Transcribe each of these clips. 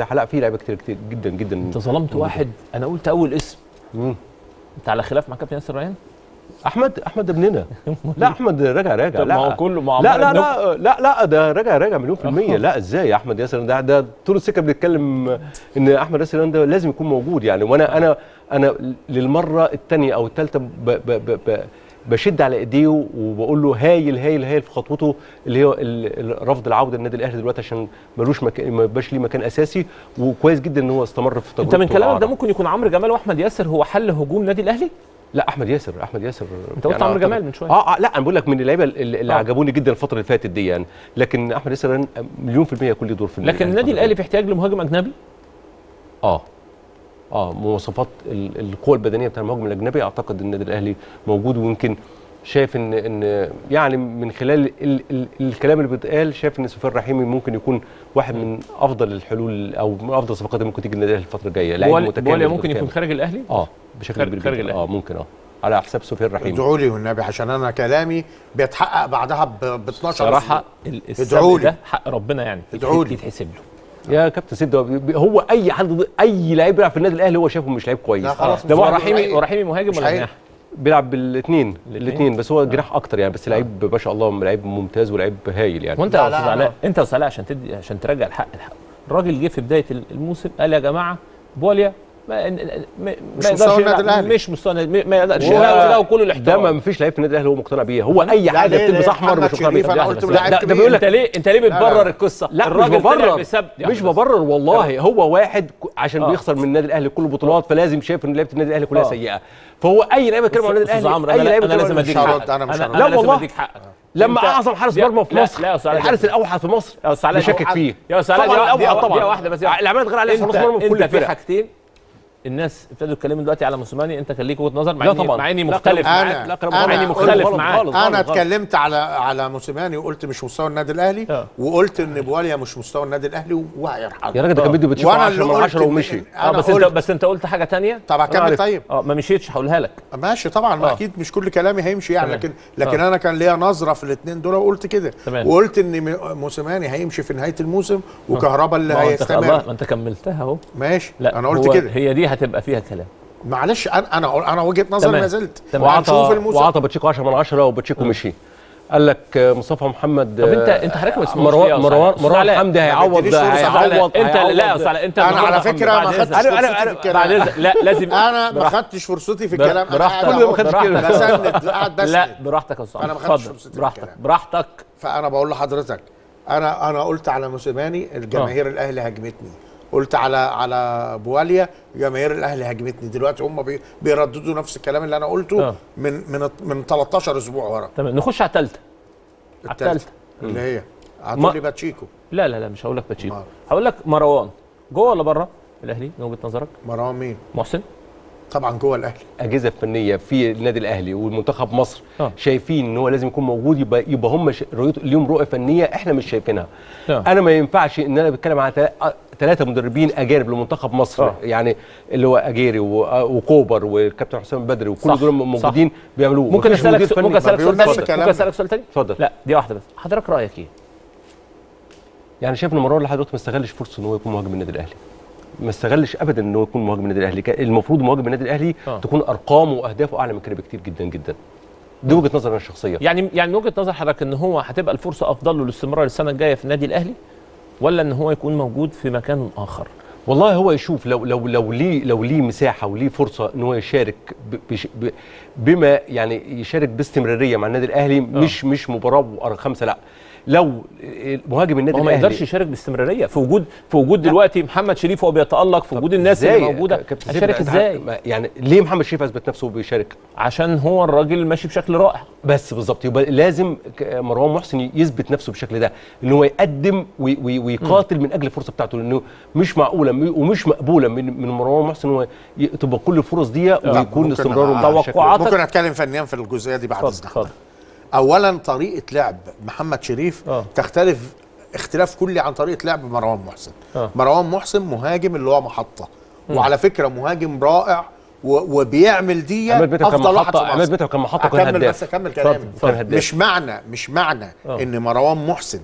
الساحة. لا في لعيبه كتير كتير جدا جدا. انت ظلمت واحد. أنا قلت أول اسم. مم. أنت على خلاف مع كابتن ياسر ريان؟ أحمد أحمد ابننا. لا أحمد راجع راجع طب ما لا. هو كله مع لا لا. لا لا لا ده راجع راجع مليون في المية. لا إزاي يا أحمد ياسر؟ ده ده طول السكة بنتكلم إن أحمد ياسر ده لازم يكون موجود يعني. وأنا أنا أنا للمرة الثانية أو الثالثه بشد على إيديه وبقول له هايل هايل هايل في خطوته اللي هو ال- رفض العودة للنادي الأهلي دلوقتي عشان ملوش مكان ما يبقاش ليه مكان أساسي وكويس جدا إن هو استمر في أنت من تجربته كلامك ده. ممكن يكون عمرو جمال وأحمد ياسر هو حل هجوم نادي الأهلي لا أحمد ياسر أحمد ياسر أنت قلت يعني عمرو جمال من شوية آه, آه لا أنا بقول لك من اللعيبة اللي, اللي آه. عجبوني جدا الفترة اللي فاتت دي يعني لكن أحمد ياسر مليون في المية له دور في لكن النادي الفترة الأهلي. في احتياج لمهاجم أجنبي آه آه مواصفات ال- القوه البدنية بتاع المهاجم الأجنبي أعتقد النادي الأهلي موجود ويمكن شايف ان إن يعني من خلال ال ال الكلام اللي بيتقال شايف إن سفيان رحيمي ممكن يكون واحد من أفضل الحلول أو من أفضل الصفقات اللي ممكن تيجي للنادي الأهلي الفترة الجاية لعيب بواليا متكامل بواليا ممكن. يكون خارج الأهلي آه بشكل كبير خارج جدا الأهلي. آه ممكن آه على حساب سفيان رحيمي ادعوا لي والنبي عشان أنا كلامي بيتحقق بعدها ب 12 صراحة. السبب. ده حق ربنا يعني ادعوا لي. يتحسب له يا كابتن سيد هو أي حد أي لعيب بيلعب في النادي الأهلي هو شايفه مش لعيب كويس لا خلاص، ده حقيقي. ورحيمي مهاجم ولا. جناح بيلعب بالاثنين؟ الاثنين بس هو جناح أكتر يعني بس لعيب ما شاء الله لعيب ممتاز ولعيب هايل يعني وأنت لا، يا لا، أستاذ لا. علاء أنت يا أستاذ علاء عشان تدي عشان ترجع الحق الحق الراجل جه في بداية الموسم قال يا جماعة بوليا ما, ما مش مستوى النادي الأهلي. مش مستوى النادي- ما يقدرش له كل ده الاحترام ما فيش لعيب في النادي الأهلي هو مقتنع بيه هو أي لا، حاجة؟ بتلبس ليه؟ أحمر مش مقتنع بيها لا، ده. بيقول لك أنت ليه أنت ليه لا، بتبرر لا. القصة لا مش الراجل طلع ببرر بسبب مش ببرر والله هو واحد عشان آه. بيخسر من النادي الأهلي كل البطولات فلازم شايف إن لعيبة النادي الأهلي كلها آه. سيئة فهو أي لعيبه بيتكلم عن النادي الأهلي أي أنا لعيبه أنا لازم مش أديك حقك مش. أنا لا والله. أديك حقك لما أعظم حارس لا- مرمى في لا- مصر لا علاء، الحارس الأوحد في مصر بشكك فيه يا علاء، طبعا الاوحد واحدة بس. العملية اتغير عليه حارس مرمى في كل انت في الفرق حاجتين الناس ابتدوا يتكلموا دلوقتي على موسيماني انت كان ليك وجهة نظر مع لا إني طبعا. مع اني مختلف معاك أنا- لا مع إني مختلف معاك. أنا. اتكلمت على على موسيماني وقلت مش مستوى النادي الأهلي آه. وقلت إن بواليا مش مستوى النادي الأهلي وهيرحل يا راجل ده كان بيدي بتشوف وأنا 10 اللي من قلت 10 إن- ومشي آه أنا بس انت بس أنت قلت حاجة تانية طب عارف. طيب آه ما مشيتش هقولها لك ماشي طبعا ما آه. أكيد مش كل كلامي هيمشي يعني. لكن لكن آه. أنا كان ليا نظرة في الاثنين دول وقلت كده تمام. وقلت إن موسيماني هيمشي في نهاية الموسم وكهربا اللي هيستمر ما أنت كملتها أهو ماشي لا أنا قلت هو كده هي دي هتبقى فيها كلام معلش أنا أنا أنا وجهة نظري. ما زلت وعطى وعطى باتشيكو 10 من 10 وباتشيكو مشي قال لك آه، مصطفى محمد طب انت آه، أنت حضرتك ما يا مروان مروان؟ مروان حمدي هيعوض ده هيعوض انت لا يا أنت أنا على فكرة ما. خدتش فرصتي في الكلام بعد إذنك لا لازم أنا ما. خدتش فرصتي في الكلام أنا براحتك. كل ما. خدتش كلمة. بسند قاعد بسند لا براحتك يا أستاذ أنا ما. خدتش فرصتي براحتك. براحتك فأنا بقول لحضرتك أنا أنا قلت على موسيماني الجماهير الأهلي هاجمتني قلت على على بواليا جماهير الأهلي هاجمتني. دلوقتي هم بي بيرددوا نفس الكلام اللي أنا قلته آه. من من من 13 أسبوع ورا. تمام. نخش على الثالثه على الثالثه اللي هي. هتقول لي باتشيكو. لا لا لا مش هقول لك باتشيكو. هقول لك مروان. جوه ولا بره؟ الأهلي من وجهة نظرك. مروان مين؟ محسن. طبعا جوه الأهلي. أجهزة فنية في النادي الأهلي والمنتخب مصر آه. شايفين إن هو لازم يكون موجود يبقى يبقى هم ليهم رؤية فنية إحنا مش شايفينها. آه. أنا ما ينفعش إن أنا بتكلم على ثلاثة مدربين أجانب لمنتخب مصر. آه. يعني اللي هو أجيري و- آه، وكوبر والكابتن حسام بدري وكل دول موجودين بيعملوه. ممكن أسألك سؤال-. ممكن أسألك سؤال. ممكن أسألك سؤال تاني؟ اتفضل. لا دي واحدة بس. حضرتك رأيك إيه؟ يعني شايف إن مروان لحد دلوقتي ما استغلش فرصة إن هو يكون مهاجم النادي الأهلي. ما استغلش ابدا إن هو يكون مهاجم النادي الأهلي. المفروض مهاجم النادي الأهلي آه. تكون أرقامه وأهدافه أعلى من كده بكتير جدا جدا. دي وجهة نظري أنا الشخصيه يعني يعني وجهة نظر حضرتك إن هو هتبقى الفرصة أفضل له الاستمرار السنة الجاية في النادي الأهلي؟ ولا إن هو يكون موجود في مكان آخر؟ والله هو يشوف لو لو لو ليه لو ليه مساحة وليه فرصة إن هو يشارك بما يعني يشارك باستمرارية مع النادي الأهلي مش مش مباراة وأر- خمسة لأ. لو مهاجم النادي هو ما الأهلي. يقدرش يشارك باستمرارية. في وجود في وجود دلوقتي محمد شريف وهو بيتألق في وجود الناس اللي؟ موجودة. ده- إزاي؟ يعني ليه محمد شريف أثبت نفسه وبيشارك؟ عشان هو الراجل ماشي بشكل رائع. بس بالظبط. يبقى لازم مروان محسن يثبت نفسه بالشكل ده ان هو يقدم وي- وي- ويقاتل من أجل الفرصة بتاعته لأنه مش معقولة ومش مقبولة من من مروان محسن هو تبقى كل الفرص دي ويكون استمراره مع الشكل ده. توقعات- ممكن أتكلم فنيا في الجزئية دي بعد إذنك. اولا طريقة لعب محمد شريف آه. تختلف اختلاف كلي عن طريقة لعب مروان محسن. آه. مروان محسن مهاجم اللي هو محطة. وعلى فكرة مهاجم رائع و- وبيعمل دي كان أفضل واحد في عماد متعب كان محطة أكمل هداف. بس أكمل كلامي. كان مش معنى مش معنى آه. إن مروان محسن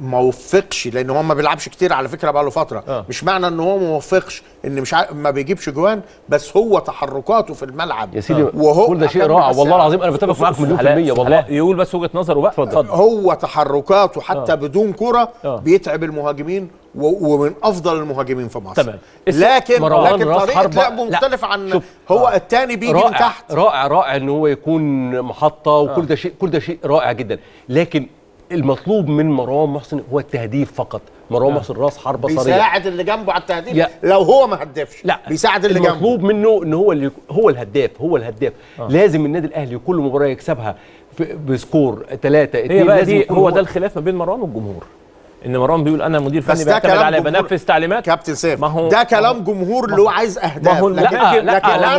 ما وفقش لأن هو ما بيلعبش كتير على فكرة بقى له فترة. آه. مش معنى إن هو ما وفقش إن مش ع... ما بيجيبش جوان بس هو تحركاته في الملعب. يا سيدي وهو كل ده شيء رائع. والله العظيم أنا بتفق معاك مليون في المية والله. يقول بس وجهة نظره بقى. اتفضل. هو تحركاته حتى آه. بدون كرة آه. بيتعب المهاجمين و... ومن أفضل المهاجمين في مصر. تمام. لكن لكن طريقة حربة- لعبه لا. مختلف عن شوف. هو الثاني بيجي من رائع تحت. رائع رائع إن هو يكون محطة وكل ده شيء كل ده شيء رائع جدا. لكن المطلوب من مروان محسن هو التهديف فقط. مروان محسن راس حربة صريح. بيساعد اللي جنبه على التهديف؟ لو هو ما هدفش لا. بيساعد اللي جنبه. المطلوب منه إن هو اللي هو الهداف هو الهداف. آه. لازم النادي الأهلي كل مباراة يكسبها بسكور 3 هي 2 بقى لازم دي هو ده الخلاف ما بين مروان والجمهور. إن مروان بيقول أنا مدير فني بيعتمد على. بنفذ تعليمات. كابتن سيف ما هو- ده كلام هو- جمهور اللي هو عايز أهداف. ما هو لكن لا، لا، لكن لا،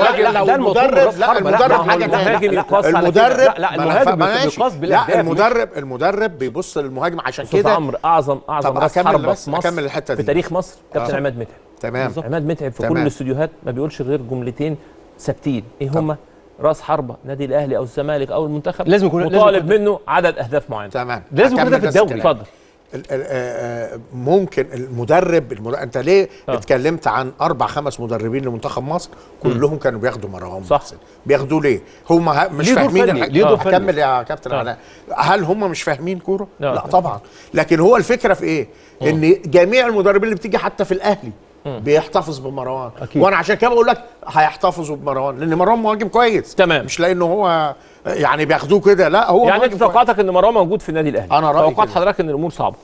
راس لا حربة، لا، المدرب ما هو حاجة المهاجم تانية. يقاس على كده. المدرب لا، لا، المهاجم. لا المدرب المدرب بيبص للمهاجم. عشان أستاذ كده عمرو اعظم أعظم راس بس، في مصر. أكمل الحتة في دي. تاريخ مصر كابتن آه. عماد متعب. تمام. عماد متعب في كل. الاستوديوهات ما بيقولش غير جملتين ثابتين. إيه هما؟ راس حربة نادي الأهلي أو الزمالك أو المنتخب. لازم يكون- مطالب منه عدد أهداف معين تمام. لازم يكون ده في الدوري. اتفضل ممكن المدرب, انت ليه آه. اتكلمت عن أربع خمس مدربين لمنتخب مصر؟ كلهم كانوا بياخدوا مروان صح. بياخدوه ليه؟ هم مش ليه فاهمين دور آه، يا كابتن آه. علاء هل هم مش فاهمين كورة؟ لا. لا طبعا. لكن هو الفكرة في إيه؟ إن جميع المدربين اللي بتيجي حتى في الأهلي بيحتفظ بمروان أكيد. وأنا عشان كده بقول لك هيحتفظوا بمروان لأن مروان مهاجم كويس تمام. مش لأنه هو يعني بياخدوه كده لا هو يعني أنت. توقعاتك إن مروان موجود في النادي الأهلي أنا رأيي توقعات كده. حضرتك إن الأمور صعبة